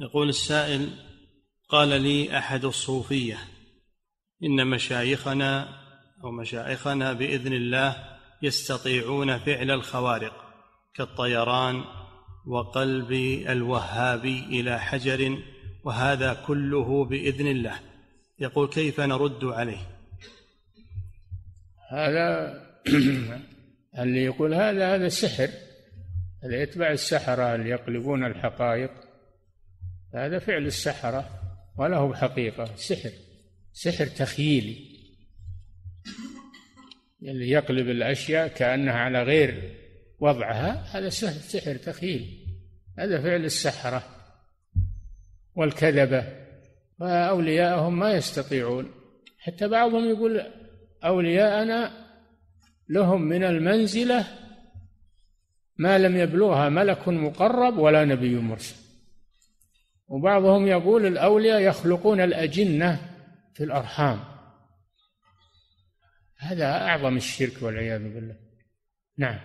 يقول السائل قال لي أحد الصوفية إن مشايخنا أو مشايخنا بإذن الله يستطيعون فعل الخوارق كالطيران وقلب الوهابي إلى حجر وهذا كله بإذن الله. يقول كيف نرد عليه؟ هذا اللي يقول هذا هذا سحر. هذا يتبع السحرة اللي يقلبون الحقائق هذا فعل السحرة ولا هو حقيقة. سحر سحر تخييلي. اللي يقلب الأشياء كأنها على غير وضعها هذا سحر تخييلي. هذا فعل السحرة والكذبة. فأولياءهم ما يستطيعون. حتى بعضهم يقول أولياءنا لهم من المنزلة ما لم يبلغها ملك مقرب ولا نبي مرسل. وبعضهم يقول الأولياء يخلقون الأجنة في الأرحام. هذا أعظم الشرك والعياذ بالله. نعم.